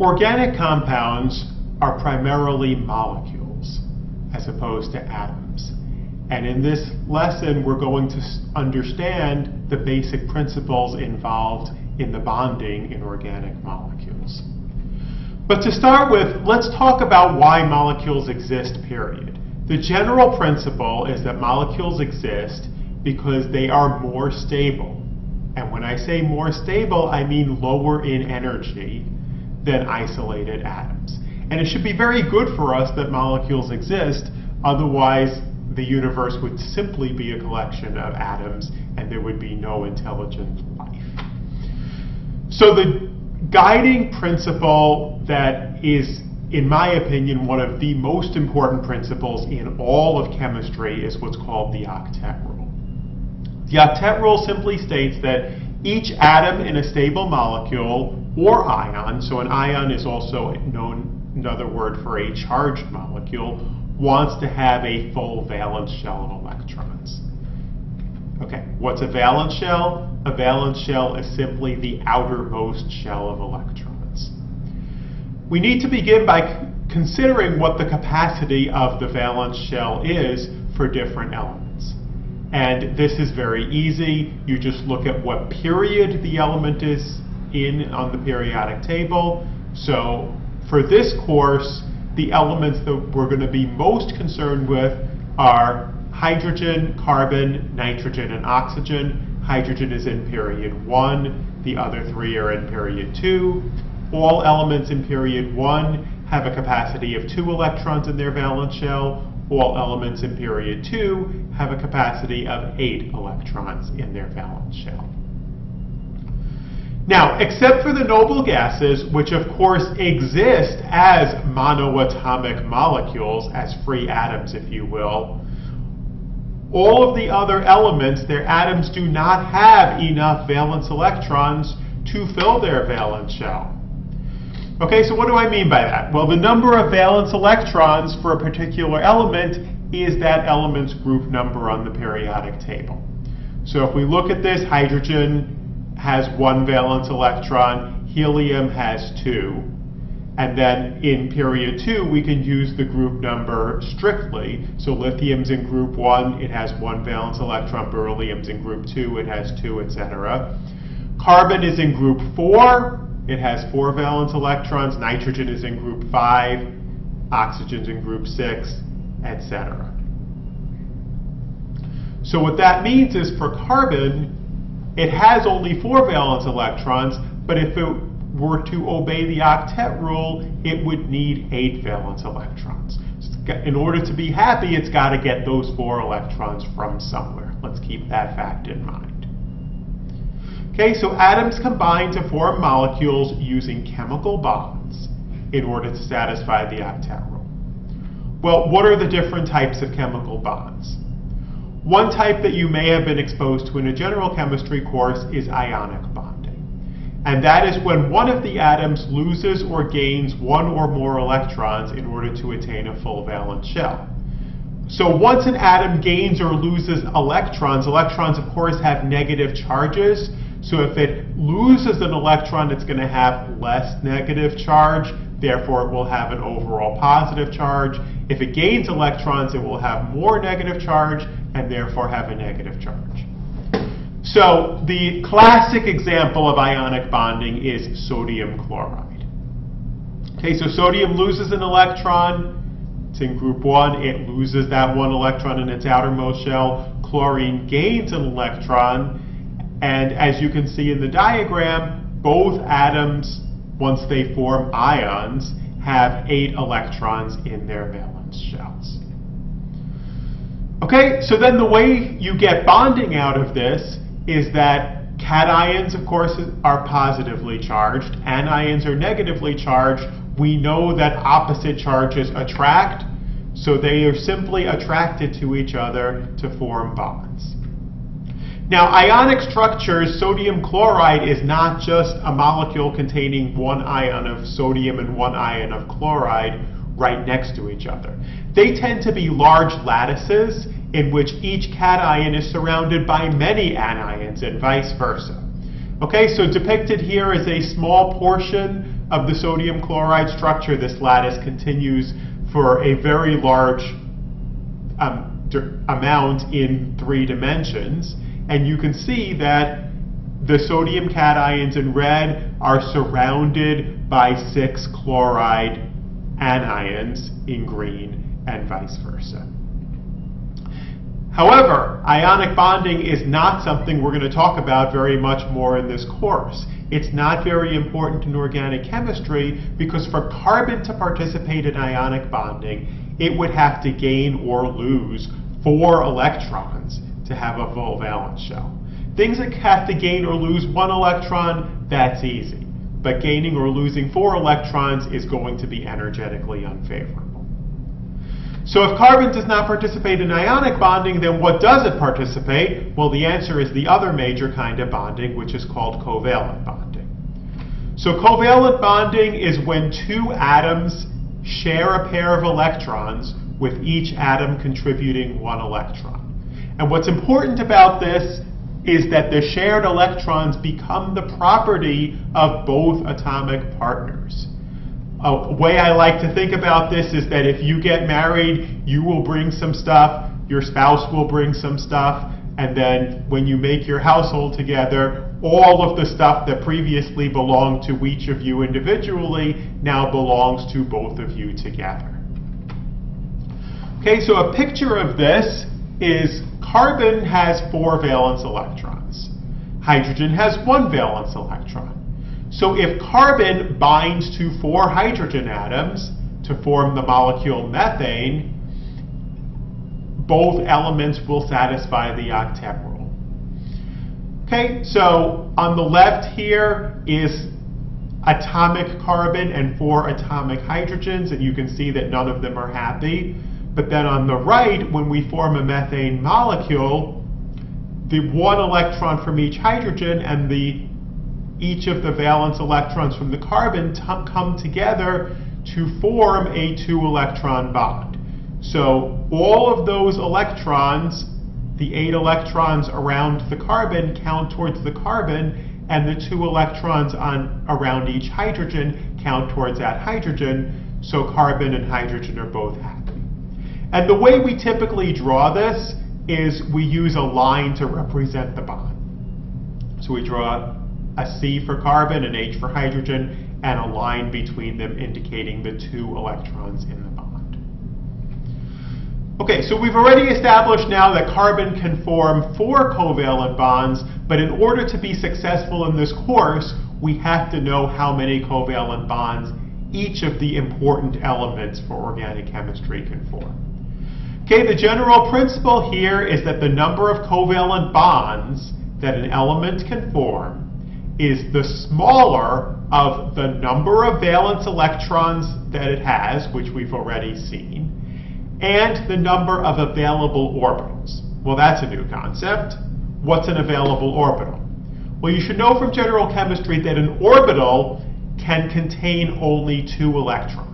Organic compounds are primarily molecules as opposed to atoms. And in this lesson, we're going to understand the basic principles involved in the bonding in organic molecules. But to start with, let's talk about why molecules exist, period. The general principle is that molecules exist because they are more stable. And when I say more stable, I mean lower in energy than isolated atoms. And it should be very good for us that molecules exist, otherwise the universe would simply be a collection of atoms and there would be no intelligent life. So the guiding principle that is, in my opinion, one of the most important principles in all of chemistry is what's called the octet rule. The octet rule simply states that each atom in a stable molecule or ion, so an ion is also known another word for a charged molecule, wants to have a full valence shell of electrons. Okay, what's a valence shell? A valence shell is simply the outermost shell of electrons. We need to begin by considering what the capacity of the valence shell is for different elements. And this is very easy. You just look at what period the element is in on the periodic table. So for this course, the elements that we're going to be most concerned with are hydrogen, carbon, nitrogen, and oxygen. Hydrogen is in period one, the other three are in period two. All elements in period one have a capacity of two electrons in their valence shell. All elements in period two have a capacity of eight electrons in their valence shell. Now, except for the noble gases, which of course exist as monoatomic molecules, as free atoms, if you will, all of the other elements, their atoms do not have enough valence electrons to fill their valence shell. Okay, so what do I mean by that? Well, the number of valence electrons for a particular element is that element's group number on the periodic table. So if we look at this, hydrogen has one valence electron, helium has two, and then in period two, we can use the group number strictly. So lithium's in group one, it has one valence electron. Beryllium's in group two, it has two, etc. Carbon is in group four, it has four valence electrons. Nitrogen is in group five, oxygen's in group six, etc. So what that means is for carbon, it has only four valence electrons, but if it were to obey the octet rule, it would need eight valence electrons. In order to be happy, it's got to get those four electrons from somewhere. Let's keep that fact in mind. Okay, so atoms combine to form molecules using chemical bonds in order to satisfy the octet rule. Well, what are the different types of chemical bonds? One type that you may have been exposed to in a general chemistry course is ionic bonding. and that is when one of the atoms loses or gains one or more electrons in order to attain a full valence shell. So once an atom gains or loses electrons, electrons of course have negative charges, so if it loses an electron, it's going to have less negative charge, therefore it will have an overall positive charge. If it gains electrons, it will have more negative charge, and therefore have a negative charge. So the classic example of ionic bonding is sodium chloride. Okay, so sodium loses an electron. It's in group 1. It loses that one electron in its outermost shell. Chlorine gains an electron. And as you can see in the diagram, both atoms, once they form ions, have eight electrons in their valence shells. Okay, so then the way you get bonding out of this is that cations, of course, are positively charged, anions are negatively charged. We know that opposite charges attract, so they are simply attracted to each other to form bonds. Now, ionic structures, sodium chloride is not just a molecule containing one ion of sodium and one ion of chloride right next to each other. They tend to be large lattices in which each cation is surrounded by many anions and vice versa. Okay, so depicted here is a small portion of the sodium chloride structure, this lattice continues for a very large um, amount in three dimensions. And you can see that the sodium cations in red are surrounded by six chloride anions in green and vice versa. However, ionic bonding is not something we're going to talk about very much more in this course. It's not very important in organic chemistry because for carbon to participate in ionic bonding, it would have to gain or lose four electrons to have a full valence shell. Things that have to gain or lose one electron, that's easy. But gaining or losing four electrons is going to be energetically unfavorable. So if carbon does not participate in ionic bonding, then what does it participate? Well, the answer is the other major kind of bonding, which is called covalent bonding. So covalent bonding is when two atoms share a pair of electrons with each atom contributing one electron. And what's important about this is that the shared electrons become the property of both atomic partners. A way I like to think about this is that if you get married, you will bring some stuff, your spouse will bring some stuff, and then when you make your household together, all of the stuff that previously belonged to each of you individually now belongs to both of you together. Okay, so a picture of this is carbon has four valence electrons. Hydrogen has one valence electron. So if carbon binds to four hydrogen atoms to form the molecule methane, both elements will satisfy the octet rule. Okay, so on the left here is atomic carbon and four atomic hydrogens, and you can see that none of them are happy. But then on the right, when we form a methane molecule, the one electron from each hydrogen and the each of the valence electrons from the carbon come together to form a two electron bond. So all of those electrons, the eight electrons around the carbon count towards the carbon and the two electrons on around each hydrogen count towards that hydrogen. So carbon and hydrogen are both. And the way we typically draw this is we use a line to represent the bond. So we draw a C for carbon, an H for hydrogen, and a line between them indicating the two electrons in the bond. Okay, so we've already established now that carbon can form four covalent bonds, but in order to be successful in this course, we have to know how many covalent bonds each of the important elements for organic chemistry can form. Okay, the general principle here is that the number of covalent bonds that an element can form is the smaller of the number of valence electrons that it has, which we've already seen, and the number of available orbitals. Well, that's a new concept. What's an available orbital? Well, you should know from general chemistry that an orbital can contain only two electrons.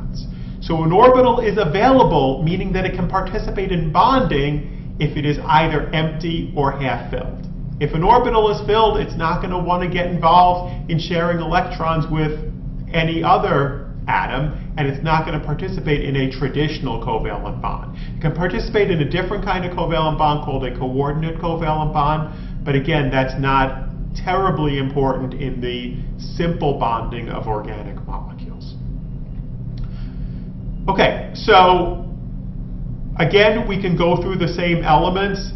So an orbital is available, meaning that it can participate in bonding if it is either empty or half filled. If an orbital is filled, it's not going to want to get involved in sharing electrons with any other atom, and it's not going to participate in a traditional covalent bond. It can participate in a different kind of covalent bond called a coordinate covalent bond, but again, that's not terribly important in the simple bonding of organic molecules. Okay, so again, we can go through the same elements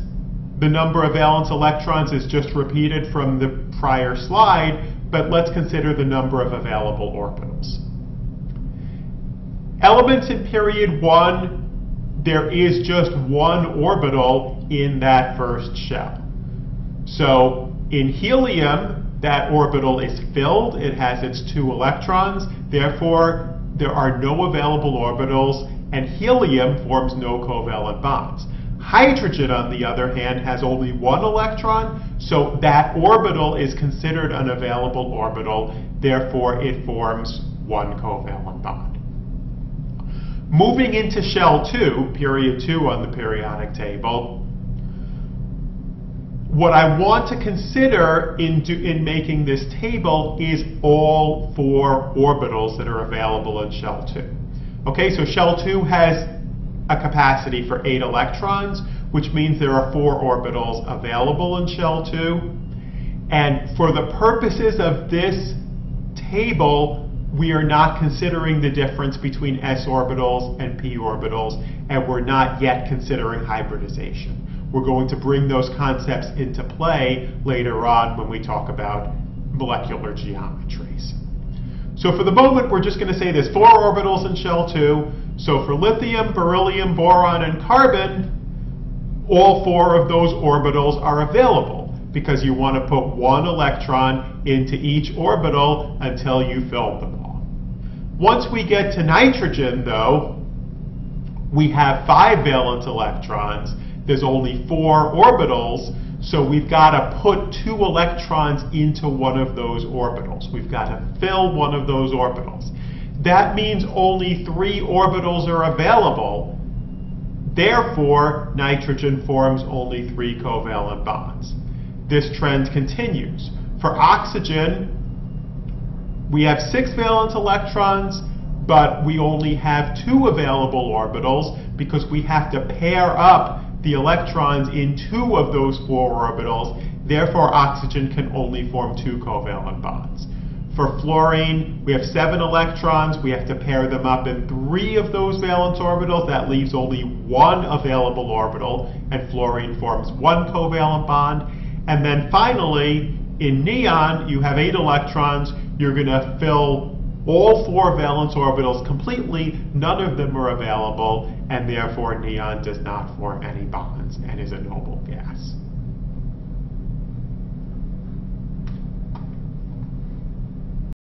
the number of valence electrons is just repeated from the prior slide, but let's consider the number of available orbitals. Elements in period one, there is just one orbital in that first shell. So in helium, that orbital is filled, it has its two electrons, therefore there are no available orbitals, and helium forms no covalent bonds. Hydrogen, on the other hand, has only one electron, so that orbital is considered an available orbital, therefore it forms one covalent bond. Moving into shell 2, period 2 on the periodic table, What I want to consider in, do, in making this table is all four orbitals that are available in shell 2. Okay, so shell 2 has a capacity for 8 electrons, which means there are four orbitals available in shell 2. And for the purposes of this table, we are not considering the difference between s orbitals and p orbitals, and we're not yet considering hybridization. We're going to bring those concepts into play later on when we talk about molecular geometries. So for the moment, we're just going to say there's four orbitals in shell 2. So for lithium, beryllium, boron, and carbon, all four of those orbitals are available because you want to put one electron into each orbital until you fill them all. Once we get to nitrogen, though, we have five valence electrons, there's only four orbitals, so we've got to put two electrons into one of those orbitals. We've got to fill one of those orbitals. That means only three orbitals are available. Therefore, nitrogen forms only three covalent bonds. This trend continues. For oxygen, we have six valence electrons, but we only have two available orbitals because we have to pair up the electrons in two of those four orbitals. Therefore, oxygen can only form two covalent bonds. For fluorine, we have seven electrons. We have to pair them up in three of those valence orbitals. That leaves only one available orbital, and fluorine forms one covalent bond. And then finally, in neon, you have eight electrons. You're going to fill all four valence orbitals completely, none of them are available, and therefore neon does not form any bonds and is a noble gas.